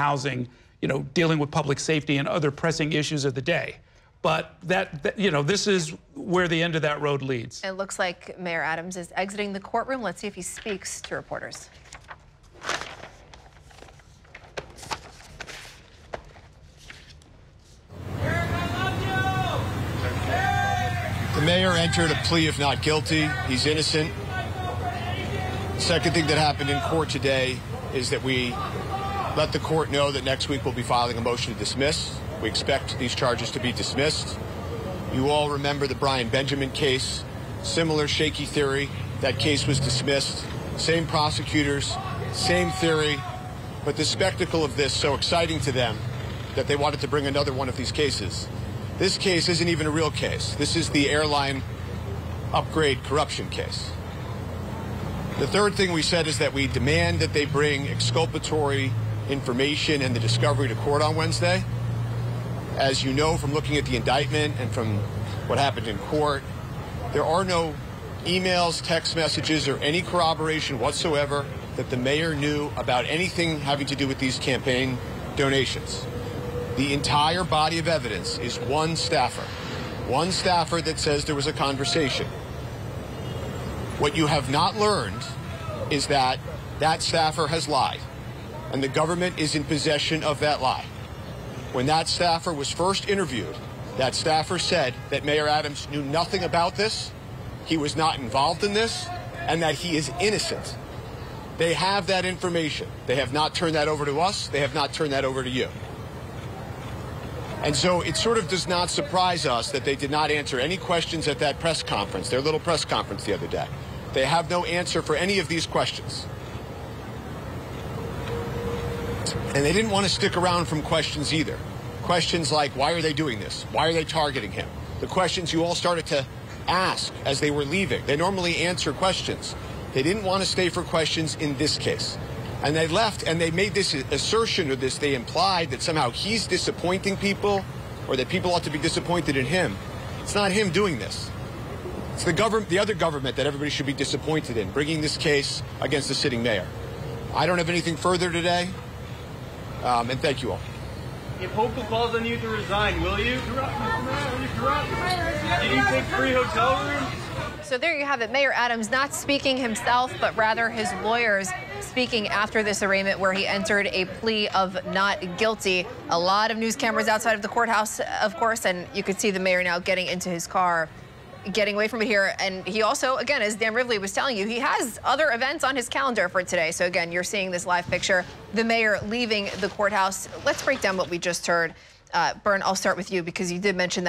housing, you know, dealing with public safety and other pressing issues of the day. But that, that, you know, this is where the end of that road leads. It looks like Mayor Adams is exiting the courtroom. Let's see if he speaks to reporters. The mayor entered a plea of not guilty. He's innocent. Second thing that happened in court today is that we let the court know that next week we'll be filing a motion to dismiss. We expect these charges to be dismissed. You all remember the Brian Benjamin case, similar shaky theory. That case was dismissed. Same prosecutors, same theory, but the spectacle of this so exciting to them that they wanted to bring another one of these cases. This case isn't even a real case. This is the airline upgrade corruption case. The third thing we said is that we demand that they bring exculpatory information and the discovery to court on Wednesday. As you know from looking at the indictment and from what happened in court, there are no emails, text messages, or any corroboration whatsoever that the mayor knew about anything having to do with these campaign donations. The entire body of evidence is one staffer. One staffer that says there was a conversation. What you have not learned is that that staffer has lied, and the government is in possession of that lie. When that staffer was first interviewed, that staffer said that Mayor Adams knew nothing about this, he was not involved in this, and that he is innocent. They have that information. They have not turned that over to us. They have not turned that over to you. And so it sort of does not surprise us that they did not answer any questions at that press conference, their little press conference the other day. They have no answer for any of these questions. And they didn't want to stick around from questions either. Questions like, why are they doing this? Why are they targeting him? The questions you all started to ask as they were leaving. They normally answer questions. They didn't want to stay for questions in this case. And they left and they made this assertion or this, they implied that somehow he's disappointing people or that people ought to be disappointed in him. It's not him doing this. It's the government, the other government that everybody should be disappointed in, bringing this case against the sitting mayor. I don't have anything further today, um, and thank you all. If Hochul calls on you to resign, will you? Did you take free hotel room? So there you have it. Mayor Adams not speaking himself, but rather his lawyers speaking after this arraignment where he entered a plea of not guilty. A lot of news cameras outside of the courthouse, of course, and you could see the mayor now getting into his car getting away from it here. And he also, again, as Dan Rivoli was telling you, he has other events on his calendar for today. So again, you're seeing this live picture, the mayor leaving the courthouse. Let's break down what we just heard. Uh, Byrne, I'll start with you because you did mention that